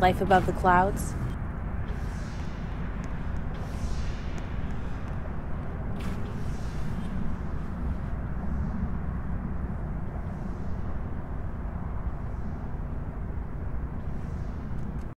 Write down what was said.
Life Above the Clouds,